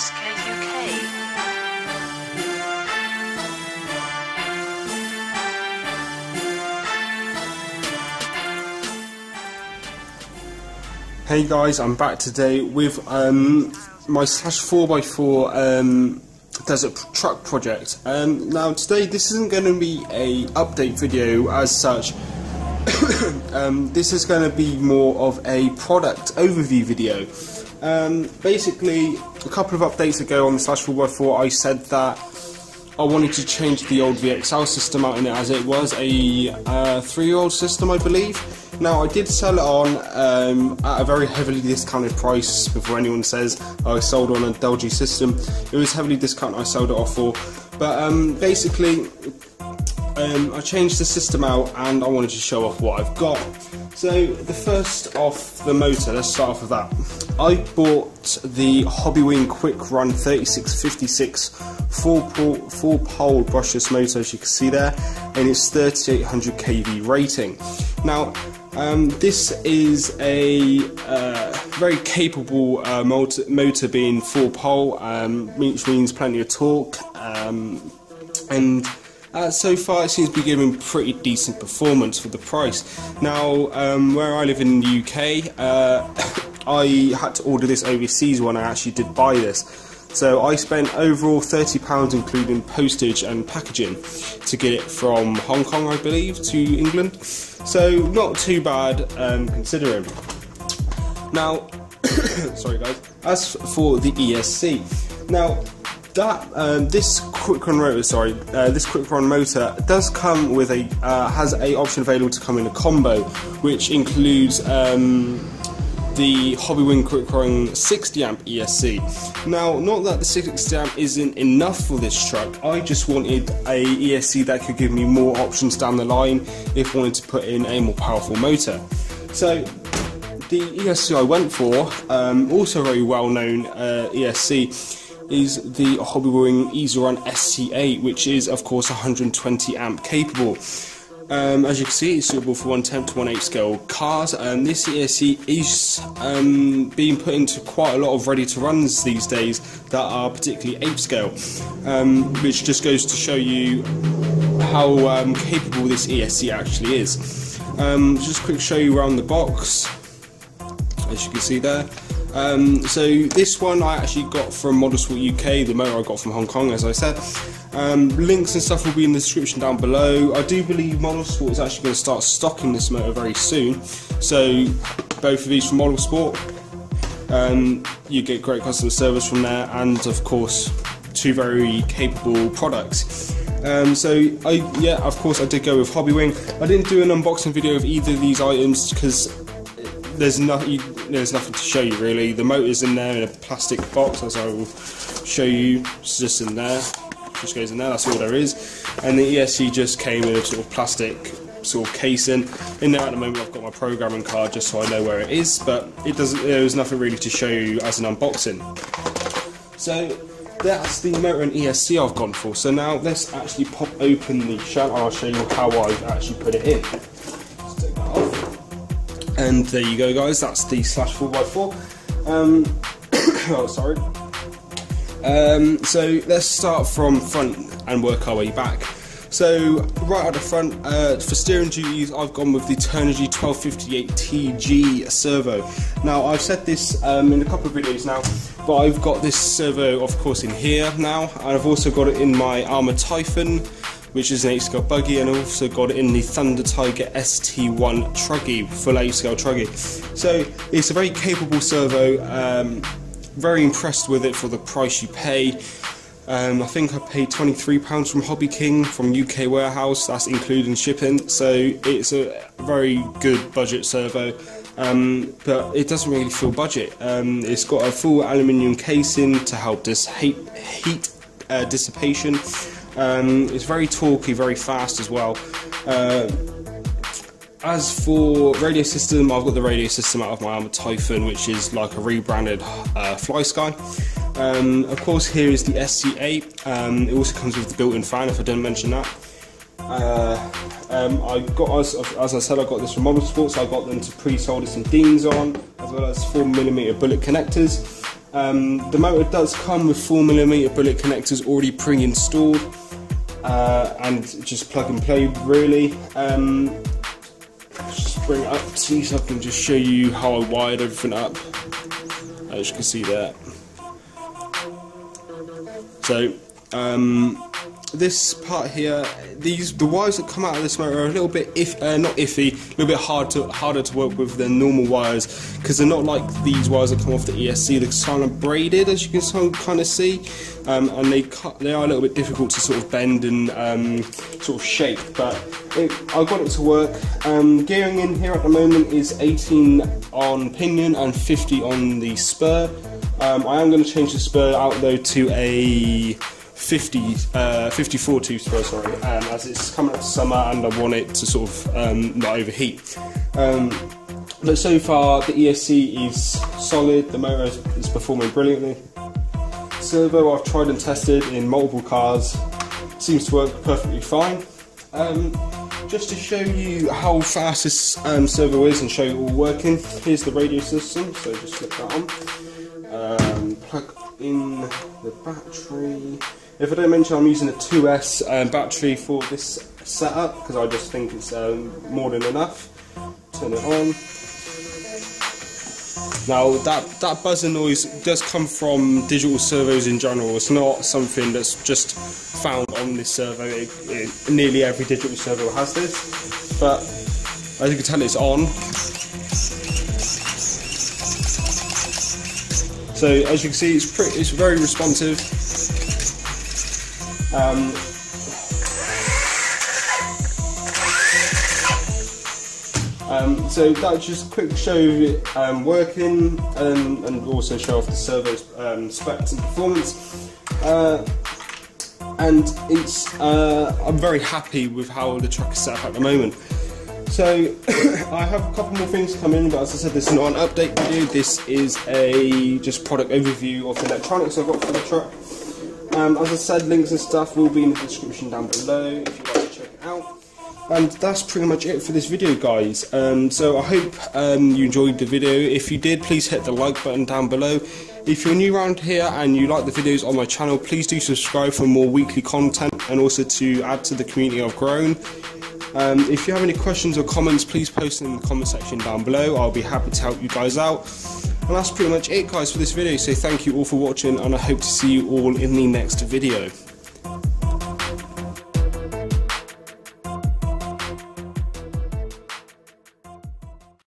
SKUK. Hey guys, I'm back today with um, my slash 4x4 um, desert truck project. Um, now today this isn't going to be a update video as such. um, this is going to be more of a product overview video. Um, basically, a couple of updates ago on the slash 4x4 I said that I wanted to change the old VXL system out in it as it was a uh, three-year-old system, I believe. Now I did sell it on um, at a very heavily discounted price. Before anyone says oh, I sold on a Delgy system, it was heavily discounted. I sold it off for, but um, basically um, I changed the system out and I wanted to show off what I've got. So the first off the motor, let's start off with that. I bought the Hobbywing Quicrun 3656 four pole, four pole brushless motor as you can see there and it's 3800 kV rating. Now um, this is a uh, very capable uh, motor, motor being four pole um, which means plenty of torque um, and uh, so far, it seems to be giving pretty decent performance for the price. Now, um, where I live in the UK, uh, I had to order this overseas when I actually did buy this. So I spent overall £30 including postage and packaging to get it from Hong Kong, I believe, to England. So not too bad um, considering. Now, sorry guys. As for the ESC, now that um, this Quicrun motor, sorry, uh, this Quicrun motor does come with a uh, has a option available to come in a combo, which includes. Um, the Hobbywing Quicrun 60 amp ESC. Now, not that the 60 amp isn't enough for this truck, I just wanted a ESC that could give me more options down the line if I wanted to put in a more powerful motor. So, the ESC I went for, um, also very well known uh, ESC, is the Hobbywing EzRun SC8, which is of course 120 amp capable. Um, as you can see, it's suitable for 110 to 1/8 scale cars. Um, this ESC is um, being put into quite a lot of ready to runs these days that are particularly 8 scale, um, which just goes to show you how um, capable this ESC actually is. Um, just quick show you around the box, as you can see there. Um, so this one I actually got from Model Sport UK, the motor I got from Hong Kong, as I said. Um, links and stuff will be in the description down below. I do believe Model Sport is actually going to start stocking this motor very soon. So both of these from Motorsport, um, you get great customer service from there, and of course two very capable products. Um, so I yeah, of course I did go with Hobbywing. I didn't do an unboxing video of either of these items because there's no, you, there's nothing to show you really. The motor's in there in a plastic box, as I will show you. It's just in there, just goes in there. That's all there is. And the ESC just came in a sort of plastic sort of casing. In there at the moment, I've got my programming card just so I know where it is, but it doesn't. There's nothing really to show you as an unboxing. So that's the motor and ESC I've gone for. So now let's actually pop open the shell and I'll show you how I've actually put it in. And there you go, guys. That's the slash 4x4. Um, oh, sorry. Um, so let's start from front and work our way back. So right at the front, uh, for steering duties, I've gone with the Turnigy 1258TG servo. Now I've said this um, in a couple of videos now, but I've got this servo, of course, in here now, and I've also got it in my Arrma Typhon, which is an 8 scale buggy, and also got it in the Thunder Tiger ST1 truggy, full 8 scale truggy. So it's a very capable servo. Um, very impressed with it for the price you pay. Um, I think I paid £23 from HobbyKing from UK warehouse, that's including shipping, so it's a very good budget servo. Um, but it doesn't really feel budget. Um, it's got a full aluminium casing to help this heat, heat uh, dissipation. Um, it's very talky, very fast as well. Uh, as for radio system, I've got the radio system out of my Arrma Typhon, which is like a rebranded uh, FlySky. Um, of course, here is the SC8. Um, it also comes with the built-in fan, if I didn't mention that. Uh, um, I got, as, as I said, I got this from Model Sports. I got them to pre-solder some Deans on, as well as 4mm bullet connectors. Um, the motor does come with 4mm bullet connectors already pre-installed uh, and just plug and play really. Um, just bring it up to you so I can just show you how I wired everything up as you can see there. So um, this part here, these the wires that come out of this motor are a little bit if uh, not iffy, a little bit hard to harder to work with than normal wires because they're not like these wires that come off the ESC. They're kind of braided, as you can kind of see, um, and they they are a little bit difficult to sort of bend and um, sort of shape. But it, I got it to work. Um, gearing in here at the moment is 18 on pinion and 50 on the spur. Um, I am going to change the spur out though to a 50, uh, 54 tooth spur, sorry, um, as it's coming up to summer and I want it to sort of um, not overheat. Um, but so far the ESC is solid, the motor is, performing brilliantly. Servo I've tried and tested in multiple cars, seems to work perfectly fine. Um, just to show you how fast this um, servo is and show you all working, here's the radio system, so just flip that on. Plug in the battery. If I don't mention, I'm using a 2S um, battery for this setup because I just think it's um, more than enough. Turn it on. Now that that buzzing noise does come from digital servos in general. It's not something that's just found on this servo. It, it, nearly every digital servo has this, but as you can tell, it's on. So as you can see, it's pretty, it's very responsive. Um, um, so that just quick show um, working and, also show off the servo's um, specs and performance. Uh, and it's uh, I'm very happy with how the truck is set up at the moment. So I have a couple more things coming, but as I said, this is not an update video. This is a just product overview of the electronics I've got for the truck. Um, as I said, links and stuff will be in the description down below if you'd like to check it out. And that's pretty much it for this video, guys. Um, so I hope um, you enjoyed the video. If you did, please hit the like button down below. If you're new around here and you like the videos on my channel, please do subscribe for more weekly content and also to add to the community I've grown. Um, if you have any questions or comments, please post them in the comment section down below. I'll be happy to help you guys out. And that's pretty much it guys for this video, so thank you all for watching and I hope to see you all in the next video.